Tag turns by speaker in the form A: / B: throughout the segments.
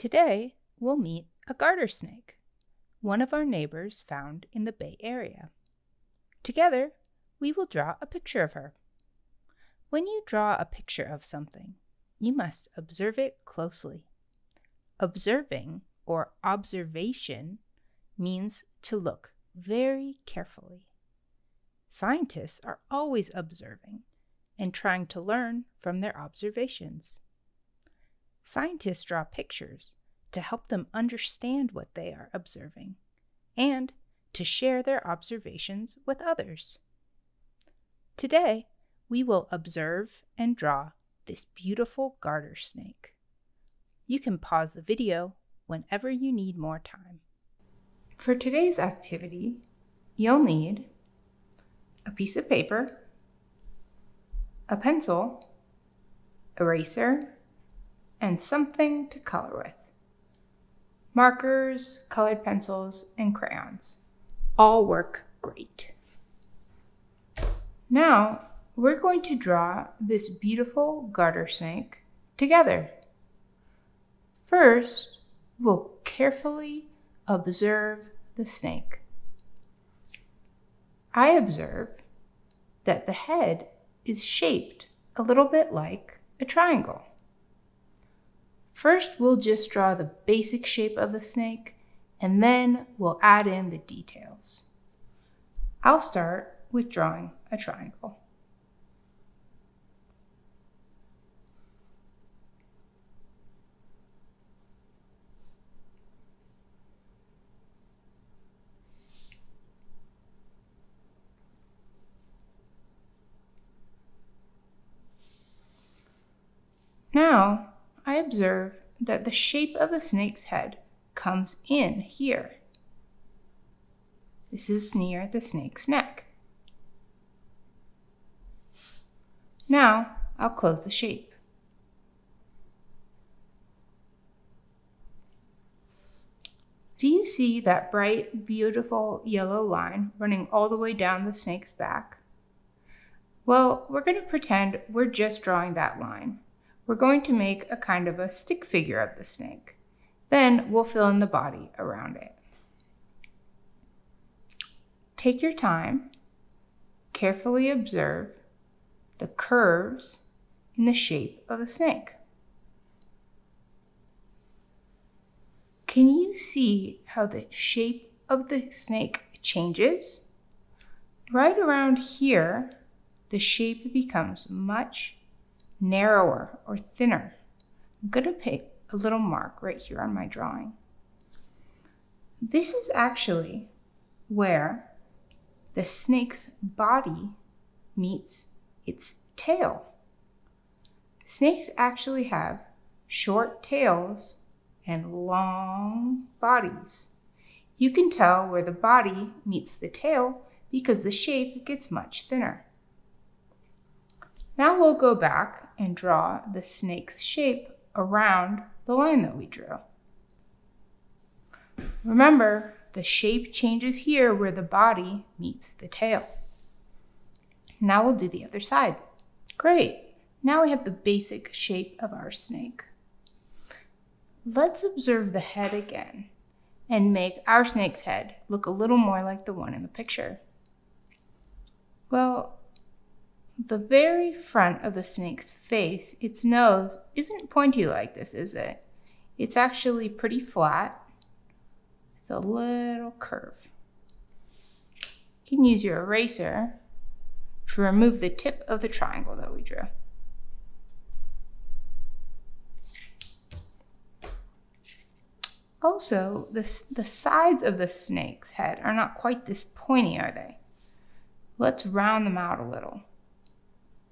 A: Today, we'll meet a garter snake, one of our neighbors found in the Bay Area. Together, we will draw a picture of her. When you draw a picture of something, you must observe it closely. Observing or observation means to look very carefully. Scientists are always observing and trying to learn from their observations. Scientists draw pictures to help them understand what they are observing and to share their observations with others. Today, we will observe and draw this beautiful garter snake. You can pause the video whenever you need more time. For today's activity, you'll need a piece of paper, a pencil, eraser, and something to color with. Markers, colored pencils, and crayons all work great. Now, we're going to draw this beautiful garter snake together. First, we'll carefully observe the snake. I observe that the head is shaped a little bit like a triangle. First, we'll just draw the basic shape of the snake, and then we'll add in the details. I'll start with drawing a triangle. Now, I observe that the shape of the snake's head comes in here. This is near the snake's neck. Now, I'll close the shape. Do you see that bright, beautiful yellow line running all the way down the snake's back? Well, we're going to pretend we're just drawing that line we're going to make a kind of a stick figure of the snake. Then we'll fill in the body around it. Take your time, carefully observe the curves in the shape of the snake. Can you see how the shape of the snake changes? Right around here, the shape becomes much narrower or thinner. I'm going to pick a little mark right here on my drawing. This is actually where the snake's body meets its tail. Snakes actually have short tails and long bodies. You can tell where the body meets the tail because the shape gets much thinner. Now we'll go back and draw the snake's shape around the line that we drew. Remember, the shape changes here where the body meets the tail. Now we'll do the other side. Great. Now we have the basic shape of our snake. Let's observe the head again and make our snake's head look a little more like the one in the picture. Well, the very front of the snake's face, its nose, isn't pointy like this, is it? It's actually pretty flat with a little curve. You can use your eraser to remove the tip of the triangle that we drew. Also, the, the sides of the snake's head are not quite this pointy, are they? Let's round them out a little.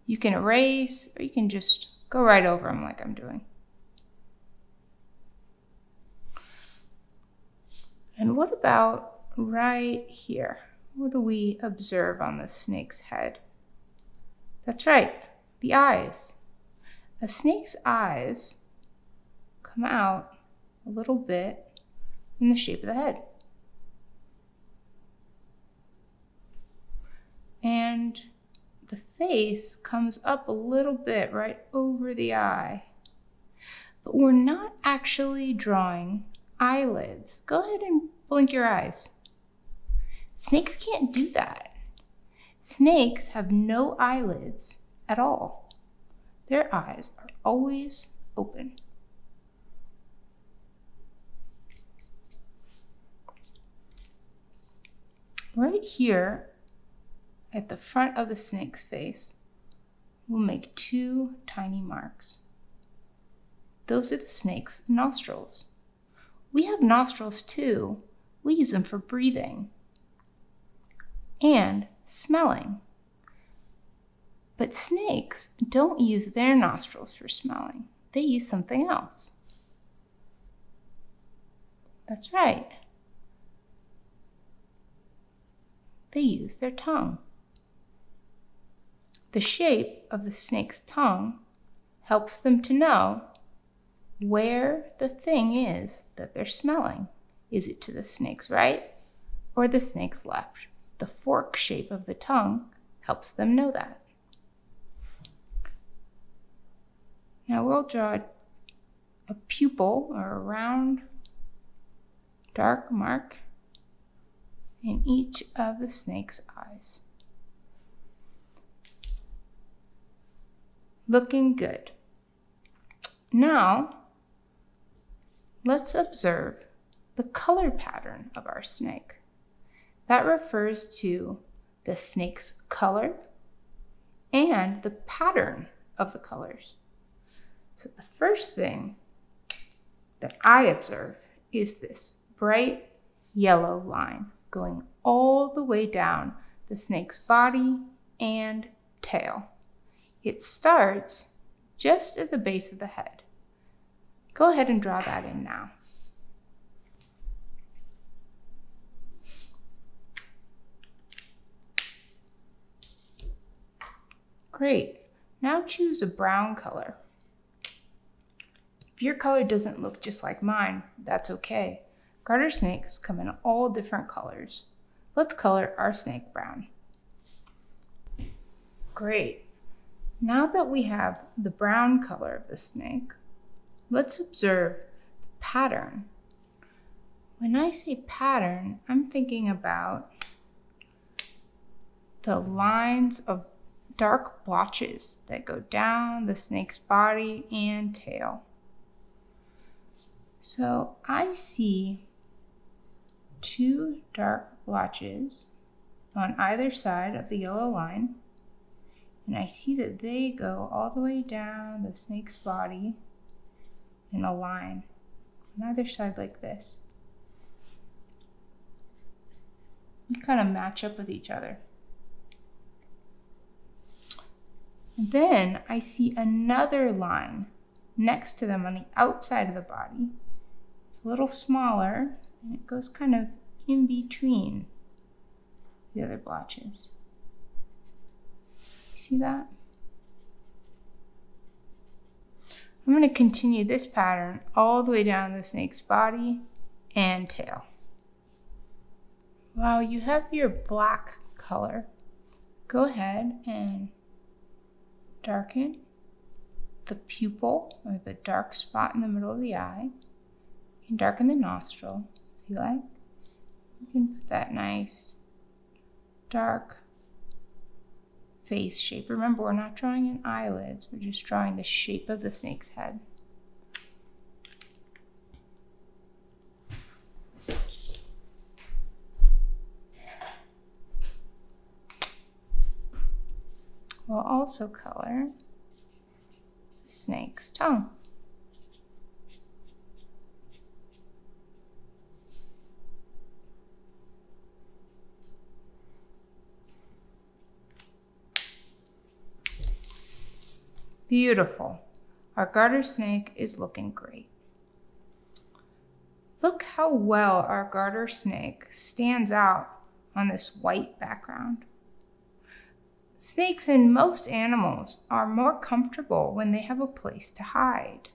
A: You can erase or you can just go right over them like I'm doing. And what about right here? What do we observe on the snake's head? That's right, the eyes. A snake's eyes come out a little bit in the shape of the head. And the face comes up a little bit right over the eye. but we're not actually drawing eyelids. Go ahead and blink your eyes. Snakes can't do that. Snakes have no eyelids at all. Their eyes are always open. Right here at the front of the snake's face, we'll make two tiny marks. Those are the snake's nostrils. We have nostrils too. We use them for breathing and smelling. But snakes don't use their nostrils for smelling, they use something else. That's right. They use their tongue. The shape of the snake's tongue helps them to know where the thing is that they're smelling. Is it to the snake's right or the snake's left? The fork shape of the tongue helps them know that. Now we'll draw a pupil or a round dark mark in each of the snake's eyes. Looking good. Now, let's observe the color pattern of our snake. That refers to the snake's color and the pattern of the colors. So the first thing that I observe is this bright yellow line going all the way down the snake's body and tail. It starts just at the base of the head. Go ahead and draw that in now. Great. Now choose a brown color. If your color doesn't look just like mine, that's okay. Garter snakes come in all different colors. Let's color our snake brown. Great. Now that we have the brown color of the snake, let's observe the pattern. When I say pattern, I'm thinking about the lines of dark blotches that go down the snake's body and tail. So I see two dark blotches on either side of the yellow line, and I see that they go all the way down the snake's body in a line on either side like this. They kind of match up with each other. Then I see another line next to them on the outside of the body. It's a little smaller and it goes kind of in between the other blotches. See that? I'm going to continue this pattern all the way down the snake's body and tail. While you have your black color, go ahead and darken the pupil or the dark spot in the middle of the eye. You can darken the nostril if you like. You can put that nice dark face shape. Remember, we're not drawing in eyelids, we're just drawing the shape of the snake's head. We'll also color the snake's tongue. Beautiful. Our garter snake is looking great. Look how well our garter snake stands out on this white background. Snakes and most animals are more comfortable when they have a place to hide.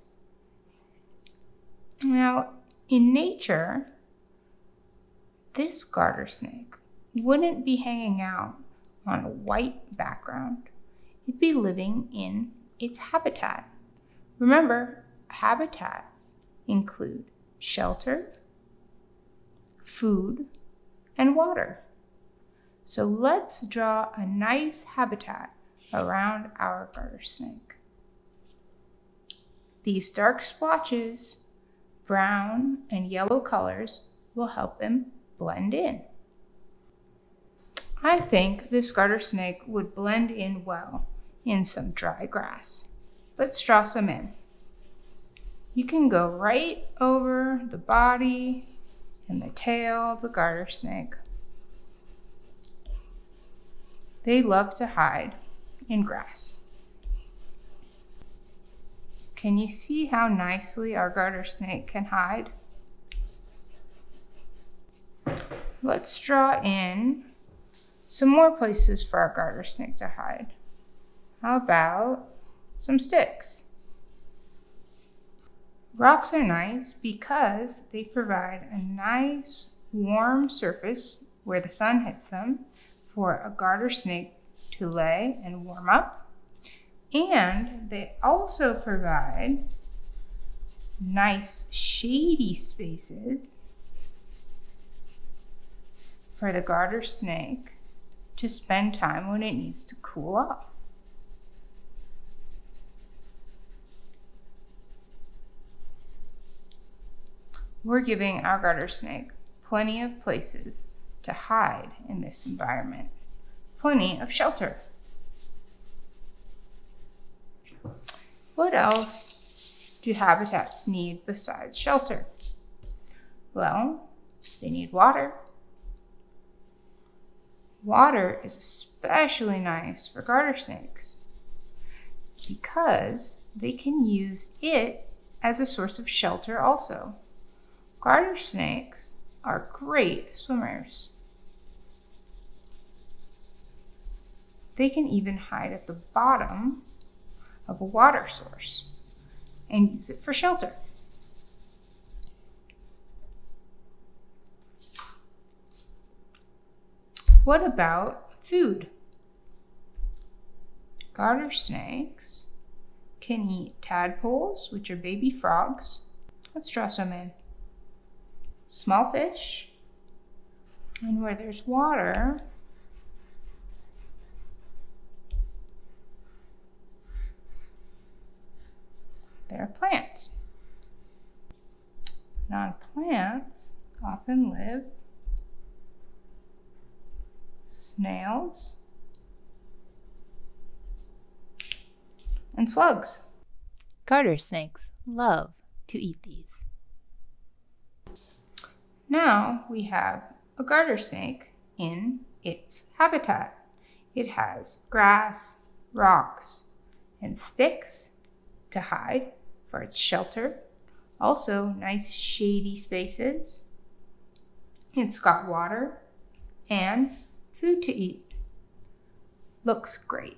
A: Now, in nature, this garter snake wouldn't be hanging out on a white background. It'd be living in its habitat. Remember, habitats include shelter, food, and water. So let's draw a nice habitat around our garter snake. These dark splotches, brown and yellow colors, will help him blend in. I think this garter snake would blend in well in some dry grass. Let's draw some in. You can go right over the body and the tail of the garter snake. They love to hide in grass. Can you see how nicely our garter snake can hide? Let's draw in some more places for our garter snake to hide. How about some sticks? Rocks are nice because they provide a nice warm surface where the sun hits them for a garter snake to lay and warm up. And they also provide nice shady spaces for the garter snake to spend time when it needs to cool off. We're giving our garter snake plenty of places to hide in this environment, plenty of shelter. What else do habitats need besides shelter? Well, they need water. Water is especially nice for garter snakes because they can use it as a source of shelter also. Garter snakes are great swimmers. They can even hide at the bottom of a water source and use it for shelter. What about food? Garter snakes can eat tadpoles, which are baby frogs. Let's draw some in. Small fish. And where there's water, there are plants. Non plants often live snails and slugs.
B: Garter snakes love to eat these.
A: Now we have a garter snake in its habitat. It has grass, rocks, and sticks to hide for its shelter. Also, nice shady spaces. It's got water and food to eat. Looks great.